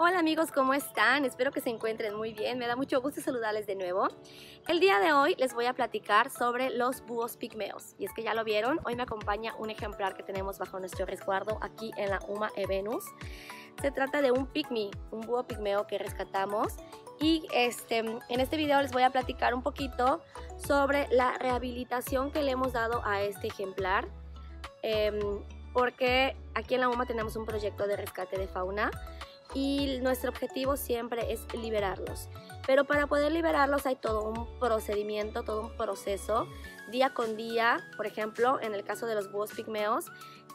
Hola amigos, ¿cómo están? Espero que se encuentren muy bien. Me da mucho gusto saludarles de nuevo. El día de hoy les voy a platicar sobre los búhos pigmeos. Y es que ya lo vieron, hoy me acompaña un ejemplar que tenemos bajo nuestro resguardo aquí en la UMA Evenus. Se trata de un pygmy, un búho pigmeo que rescatamos. Y este, en este video les voy a platicar un poquito sobre la rehabilitación que le hemos dado a este ejemplar. Em, porque aquí en la UMA tenemos un proyecto de rescate de fauna y nuestro objetivo siempre es liberarlos. Pero para poder liberarlos hay todo un procedimiento, todo un proceso, día con día. Por ejemplo, en el caso de los búhos pigmeos,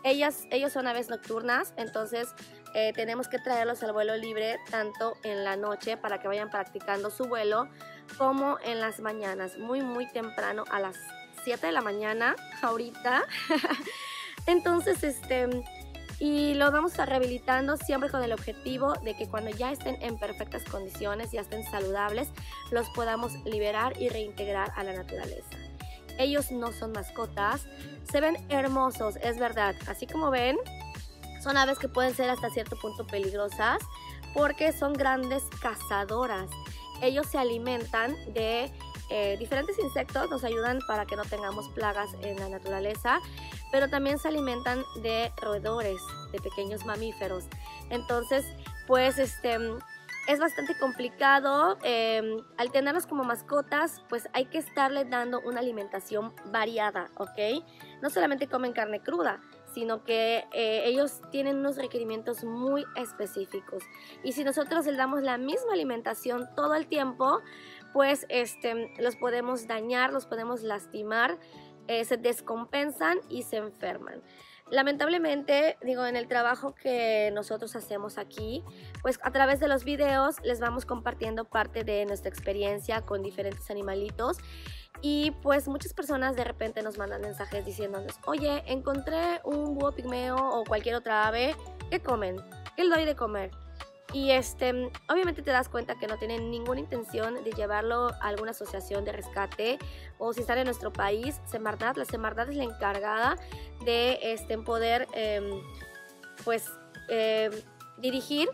ellas, ellos son aves nocturnas, entonces eh, tenemos que traerlos al vuelo libre tanto en la noche para que vayan practicando su vuelo, como en las mañanas, muy muy temprano a las 7 de la mañana, ahorita. entonces, este y lo vamos a rehabilitando siempre con el objetivo de que cuando ya estén en perfectas condiciones, ya estén saludables, los podamos liberar y reintegrar a la naturaleza. Ellos no son mascotas, se ven hermosos, es verdad, así como ven, son aves que pueden ser hasta cierto punto peligrosas porque son grandes cazadoras. Ellos se alimentan de eh, diferentes insectos, nos ayudan para que no tengamos plagas en la naturaleza, pero también se alimentan de roedores, de pequeños mamíferos. Entonces, pues este es bastante complicado. Em, al tenerlos como mascotas, pues hay que estarle dando una alimentación variada, ¿ok? No solamente comen carne cruda, sino que eh, ellos tienen unos requerimientos muy específicos. Y si nosotros les damos la misma alimentación todo el tiempo, pues este, los podemos dañar, los podemos lastimar eh, se descompensan y se enferman. Lamentablemente, digo, en el trabajo que nosotros hacemos aquí, pues a través de los videos les vamos compartiendo parte de nuestra experiencia con diferentes animalitos y pues muchas personas de repente nos mandan mensajes diciéndonos, oye, encontré un búho pigmeo o cualquier otra ave, ¿qué comen? ¿Qué le doy de comer? Y este, obviamente te das cuenta que no tienen ninguna intención de llevarlo a alguna asociación de rescate o si están en nuestro país, Semarnat, la Semarnat es la encargada de este, poder em, pues em, dirigir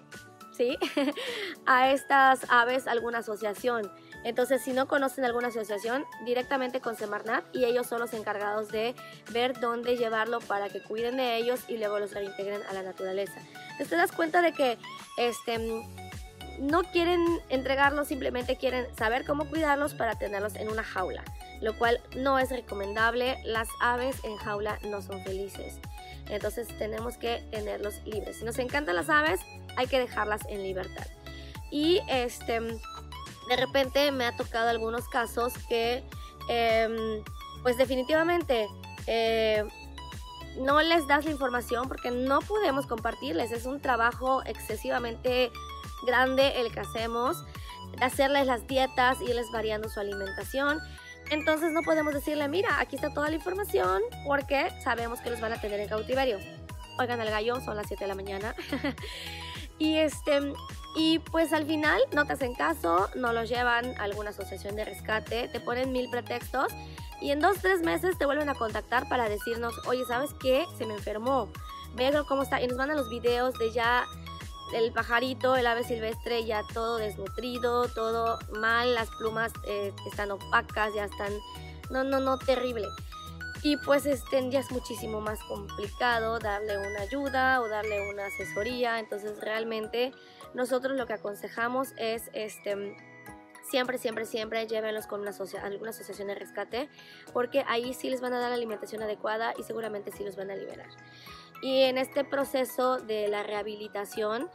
¿sí? a estas aves alguna asociación. Entonces, si no conocen alguna asociación, directamente con Semarnat y ellos son los encargados de ver dónde llevarlo para que cuiden de ellos y luego los reintegren a la naturaleza. Entonces, te das cuenta de que este, no quieren entregarlos, simplemente quieren saber cómo cuidarlos para tenerlos en una jaula, lo cual no es recomendable. Las aves en jaula no son felices. Entonces tenemos que tenerlos libres. Si nos encantan las aves, hay que dejarlas en libertad. Y este de repente me ha tocado algunos casos que, em, pues definitivamente, eh, no les das la información porque no podemos compartirles. Es un trabajo excesivamente grande el que hacemos, hacerles las dietas, irles variando su alimentación. Entonces no podemos decirle, mira, aquí está toda la información porque sabemos que los van a tener en cautiverio. Oigan al gallo, son las 7 de la mañana. y este, y pues al final no te hacen caso, no los llevan a alguna asociación de rescate, te ponen mil pretextos y en dos, tres meses te vuelven a contactar para decirnos, oye, ¿sabes qué? Se me enfermó, veo cómo está. Y nos mandan los videos de ya el pajarito, el ave silvestre ya todo desnutrido, todo mal, las plumas eh, están opacas, ya están... No, no, no, terrible. Y pues este, ya es muchísimo más complicado darle una ayuda o darle una asesoría. Entonces realmente nosotros lo que aconsejamos es este, siempre, siempre, siempre llévenlos con una alguna asociación de rescate porque ahí sí les van a dar la alimentación adecuada y seguramente sí los van a liberar. Y en este proceso de la rehabilitación,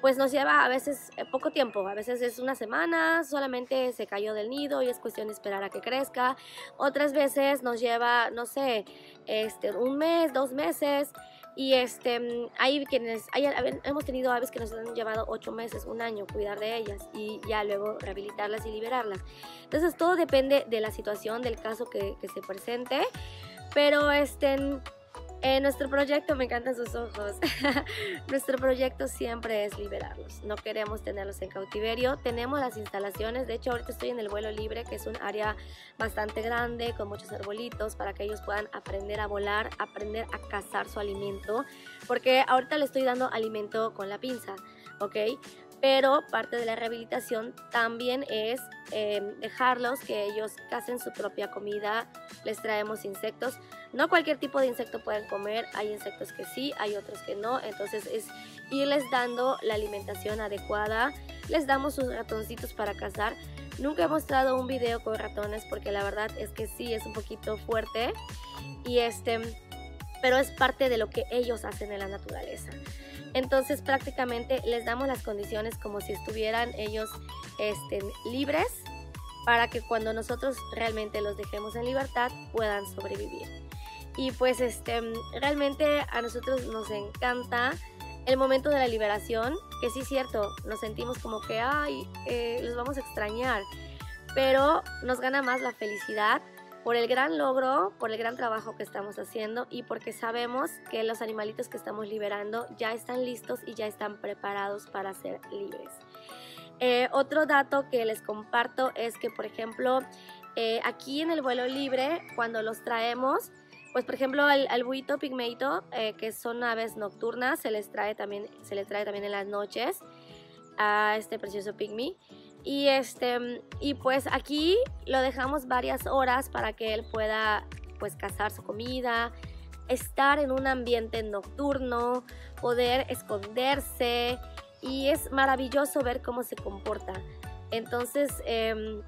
pues nos lleva a veces eh, poco tiempo, a veces es una semana, solamente se cayó del nido y es cuestión de esperar a que crezca. Otras veces nos lleva, no sé, este, un mes, dos meses. Y este, hay quienes, hay, hemos tenido aves que nos han llevado ocho meses, un año cuidar de ellas y ya luego rehabilitarlas y liberarlas. Entonces todo depende de la situación, del caso que, que se presente. Pero este, en nuestro proyecto, me encantan sus ojos, nuestro proyecto siempre es liberarlos, no queremos tenerlos en cautiverio, tenemos las instalaciones, de hecho ahorita estoy en el vuelo libre, que es un área bastante grande, con muchos arbolitos, para que ellos puedan aprender a volar, aprender a cazar su alimento, porque ahorita le estoy dando alimento con la pinza, ¿ok? Pero parte de la rehabilitación también es em, dejarlos que ellos cacen su propia comida, les traemos insectos. No cualquier tipo de insecto pueden comer, hay insectos que sí, hay otros que no, entonces es irles dando la alimentación adecuada, les damos sus ratoncitos para cazar. Nunca he mostrado un video con ratones porque la verdad es que sí es un poquito fuerte y este pero es parte de lo que ellos hacen en la naturaleza. Entonces prácticamente les damos las condiciones como si estuvieran ellos este, libres para que cuando nosotros realmente los dejemos en libertad puedan sobrevivir. Y pues este, realmente a nosotros nos encanta el momento de la liberación, que sí es cierto, nos sentimos como que, ay, eh, los vamos a extrañar, pero nos gana más la felicidad por el gran logro, por el gran trabajo que estamos haciendo y porque sabemos que los animalitos que estamos liberando ya están listos y ya están preparados para ser libres. Eh, otro dato que les comparto es que, por ejemplo, eh, aquí en el vuelo libre, cuando los traemos, pues por ejemplo al, al buito pigmeito, eh, que son aves nocturnas, se les trae también, se les trae también en las noches a este precioso pigmy. Y, este, y pues aquí lo dejamos varias horas para que él pueda pues cazar su comida, estar en un ambiente nocturno, poder esconderse y es maravilloso ver cómo se comporta. Entonces, em,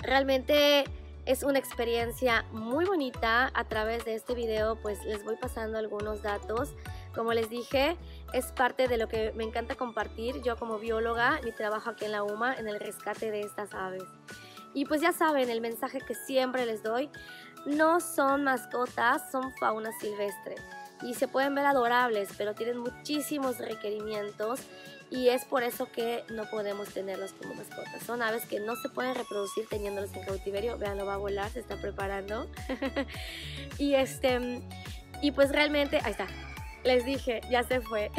realmente es una experiencia muy bonita. A través de este video pues les voy pasando algunos datos. Como les dije, es parte de lo que me encanta compartir yo como bióloga, mi trabajo aquí en la UMA en el rescate de estas aves. Y pues ya saben, el mensaje que siempre les doy, no son mascotas, son fauna silvestre. Y se pueden ver adorables, pero tienen muchísimos requerimientos y es por eso que no podemos tenerlos como mascotas. Son aves que no se pueden reproducir teniéndolos en cautiverio. Vean, lo va a volar, se está preparando. y este y pues realmente, ahí está. Les dije, ya se fue.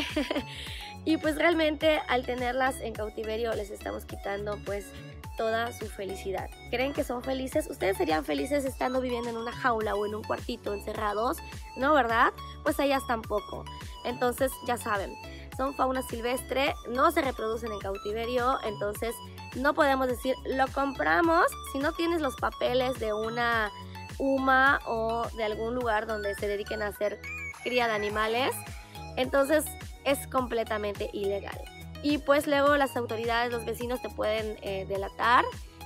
y pues realmente al tenerlas en cautiverio les estamos quitando pues toda su felicidad. ¿Creen que son felices? ¿Ustedes serían felices estando viviendo en una jaula o en un cuartito encerrados? ¿No, verdad? Pues ellas tampoco. Entonces, ya saben, son fauna silvestre, no se reproducen en cautiverio, entonces no podemos decir lo compramos si no tienes los papeles de una UMA o de algún lugar donde se dediquen a hacer cría de animales, entonces es completamente ilegal. Y pues luego las autoridades, los vecinos te pueden eh, delatar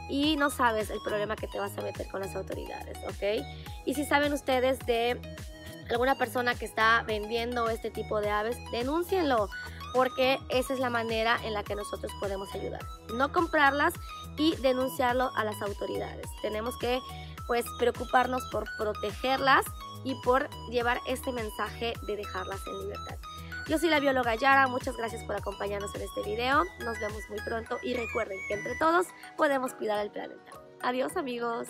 y no sabes el problema que te vas a meter con las autoridades, ¿ok? Y si saben ustedes de alguna persona que está vendiendo este tipo de aves, denúncienlo porque esa es la manera en la que nosotros podemos ayudar. No comprarlas y denunciarlo a las autoridades. Tenemos que pues preocuparnos por protegerlas y por llevar este mensaje de dejarlas en libertad. Yo soy la bióloga Yara, muchas gracias por acompañarnos en este video, nos vemos muy pronto y recuerden que entre todos podemos cuidar el planeta. Adiós amigos.